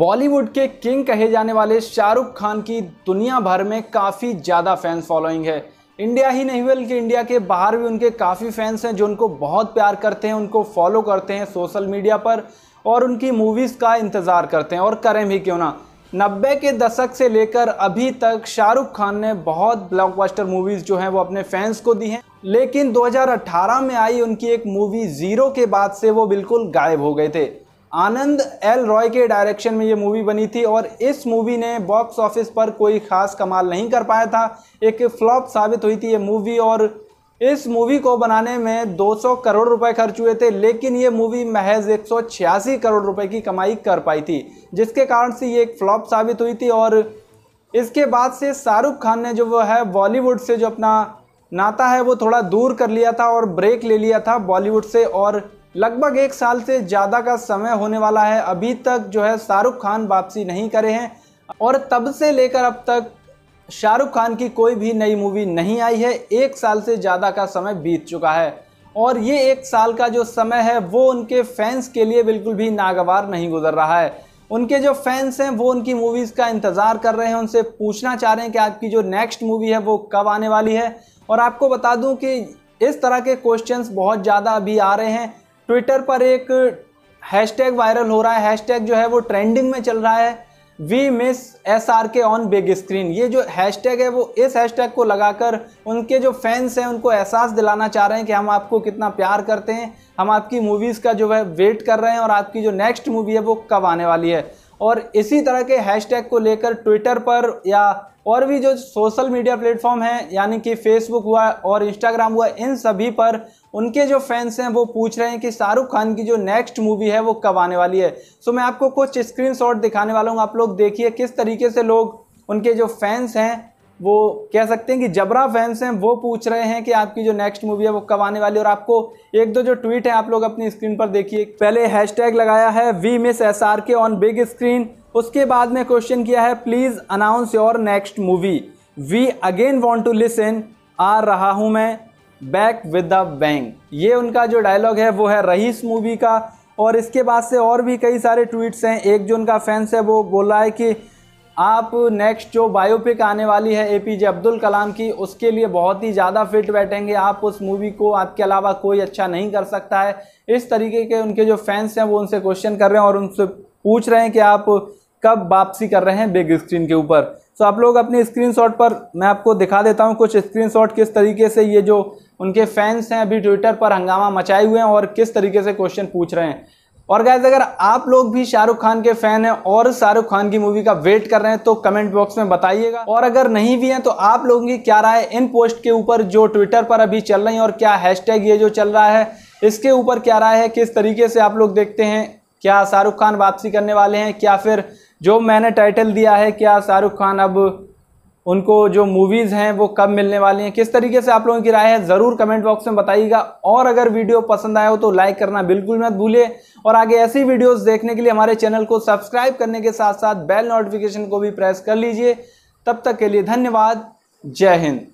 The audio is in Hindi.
बॉलीवुड के किंग कहे जाने वाले शाहरुख खान की दुनिया भर में काफ़ी ज़्यादा फैंस फॉलोइंग है। इंडिया ही नहीं, बल्कि इंडिया के बाहर भी उनके काफ़ी फैंस हैं जो उनको बहुत प्यार करते हैं, उनको फॉलो करते हैं सोशल मीडिया पर और उनकी मूवीज़ का इंतज़ार करते हैं। और करें भी क्यों ना? नब्बे के दशक से लेकर अभी तक शाहरुख खान ने बहुत ब्लॉकबस्टर मूवीज़ जो हैं वो अपने फैंस को दी हैं। लेकिन 2018 में आई उनकी एक मूवी ज़ीरो के बाद से वो बिल्कुल गायब हो गए थे। आनंद एल रॉय के डायरेक्शन में ये मूवी बनी थी और इस मूवी ने बॉक्स ऑफ़िस पर कोई खास कमाल नहीं कर पाया था। एक फ्लॉप साबित हुई थी ये मूवी और इस मूवी को बनाने में 200 करोड़ रुपए खर्च हुए थे, लेकिन ये मूवी महज एक सौ छियासी करोड़ रुपए की कमाई कर पाई थी, जिसके कारण से ये एक फ्लॉप साबित हुई थी और इसके बाद से शाहरुख खान ने जो वो है बॉलीवुड से जो अपना नाता है वो थोड़ा दूर कर लिया था और ब्रेक ले लिया था बॉलीवुड से और लगभग एक साल से ज़्यादा का समय होने वाला है। अभी तक जो है शाहरुख खान वापसी नहीं करे हैं और तब से लेकर अब तक शाहरुख खान की कोई भी नई मूवी नहीं आई है। एक साल से ज़्यादा का समय बीत चुका है और ये एक साल का जो समय है, वो उनके फैंस के लिए बिल्कुल भी नागवार नहीं गुजर रहा है। उनके जो फैंस हैं, वो उनकी मूवीज़ का इंतज़ार कर रहे हैं, उनसे पूछना चाह रहे हैं कि आपकी जो नेक्स्ट मूवी है, वो कब आने वाली है। और आपको बता दूँ कि इस तरह के क्वेश्चंस बहुत ज़्यादा अभी आ रहे हैं। ट्विटर पर एक हैशटैग वायरल हो रहा है, हैशटैग जो है वो ट्रेंडिंग में चल रहा है। We miss S R K on big screen. ये जो हैशटैग है वो इस हैशटैग को लगाकर उनके जो फैंस हैं, उनको एहसास दिलाना चाह रहे हैं कि हम आपको कितना प्यार करते हैं, हम आपकी मूवीज़ का जो है वेट कर रहे हैं और आपकी जो नेक्स्ट मूवी है वो कब आने वाली है। और इसी तरह के हैशटैग को लेकर ट्विटर पर या और भी जो सोशल मीडिया प्लेटफॉर्म हैं, यानी कि फेसबुक हुआ और इंस्टाग्राम हुआ, इन सभी पर उनके जो फैंस हैं, वो पूछ रहे हैं कि शाहरुख खान की जो नेक्स्ट मूवी है, वो कब आने वाली है। सो मैं आपको कुछ स्क्रीनशॉट दिखाने वाला हूँ। आप लोग देखिए किस तरीके से लोग उनके जो फैंस हैं, वो कह सकते हैं कि जबरा फैंस हैं, वो पूछ रहे हैं कि आपकी जो नेक्स्ट मूवी है, वो कब आने वाली है। और आपको एक दो जो ट्वीट है, आप लोग अपनी स्क्रीन पर देखिए। पहले हैशटैग लगाया है we miss S R K on big screen उसके बाद में क्वेश्चन किया है please announce your next movie we again want to listen आ रहा हूँ मैं बैक विद द बैंग ये उनका जो डायलॉग है, वो है रईस मूवी का। और इसके बाद से और भी कई सारे ट्वीट्स हैं। एक जो उनका फैंस है, वो बोला है कि आप नेक्स्ट जो बायोपिक आने वाली है ए पी अब्दुल कलाम की, उसके लिए बहुत ही ज़्यादा फिट बैठेंगे। आप उस मूवी को, आपके अलावा कोई अच्छा नहीं कर सकता है। इस तरीके के उनके जो फैंस हैं, वो उनसे क्वेश्चन कर रहे हैं और उनसे पूछ रहे हैं कि आप कब वापसी कर रहे हैं बिग स्क्रीन के ऊपर। तो आप लोग अपने स्क्रीनशॉट पर, मैं आपको दिखा देता हूँ कुछ स्क्रीनशॉट किस तरीके से ये जो उनके फैंस हैं अभी ट्विटर पर हंगामा मचाए हुए हैं और किस तरीके से क्वेश्चन पूछ रहे हैं। और गैस अगर आप लोग भी शाहरुख खान के फ़ैन हैं और शाहरुख खान की मूवी का वेट कर रहे हैं तो कमेंट बॉक्स में बताइएगा। और अगर नहीं भी हैं तो आप लोगों की क्या राय इन पोस्ट के ऊपर जो ट्विटर पर अभी चल रही है और क्या हैशटैग ये जो चल रहा है, इसके ऊपर क्या राय है, किस तरीके से आप लोग देखते हैं, क्या शाहरुख खान वापसी करने वाले हैं, क्या फिर जो मैंने टाइटल दिया है क्या शाहरुख खान अब उनको जो मूवीज़ हैं वो कब मिलने वाली हैं, किस तरीके से आप लोगों की राय है, ज़रूर कमेंट बॉक्स में बताइएगा। और अगर वीडियो पसंद आया हो तो लाइक करना बिल्कुल मत भूलिए। और आगे ऐसी वीडियोस देखने के लिए हमारे चैनल को सब्सक्राइब करने के साथ साथ बेल नोटिफिकेशन को भी प्रेस कर लीजिए। तब तक के लिए धन्यवाद। जय हिंद।